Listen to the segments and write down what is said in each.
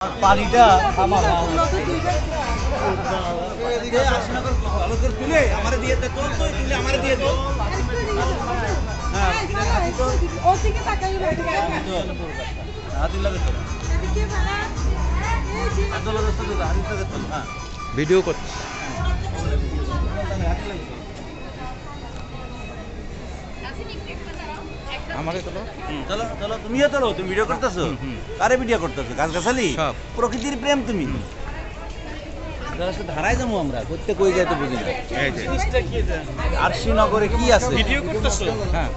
পানিটা আমার ভালো করে তুলে আমারে দিয়ে দে তোর তো তুলে আমারে দিয়ে দে। হ্যাঁ। ওদিকে তাকাই হাতি লাগে তো এদিকে ভাড়া এই যে আদল রাস্তা তো হাতি লাগে তো হ্যাঁ ভিডিও করছি আমাকে তোলো? চলো চলো তুমিও চলো তুমি ভিডিও করতেছো? কারে ভিডিও করতেছো? গাছ গাছালি প্রকৃতির প্রেম তুমি? ধারায় যাব আমরা করতে কই যাই তো বুঝি না আর শ্রীনগরে কি আছে? ভিডিও করতেছো? হ্যাঁ।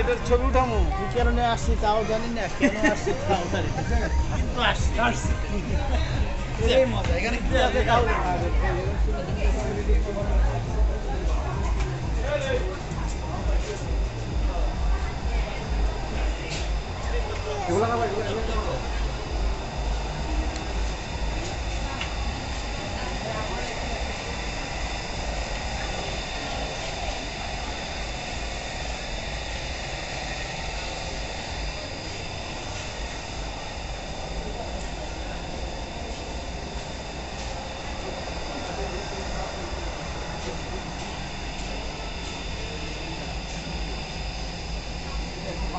এটার ছবি উঠামো। কি কারণে আসছি তাও জানি না। কেন আসছি তাও জানি না। কিন্তু আসছি আসছি মজা এখানে কি আছে? তাও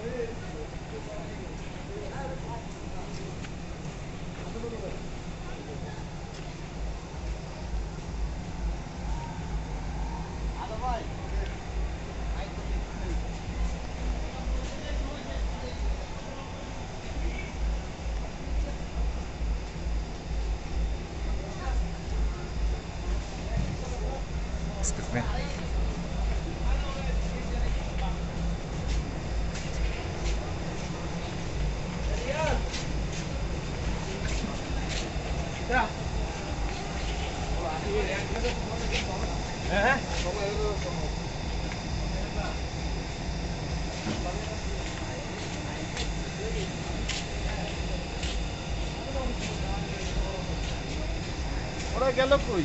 জানি না। Excuse me. ওরা গেল কই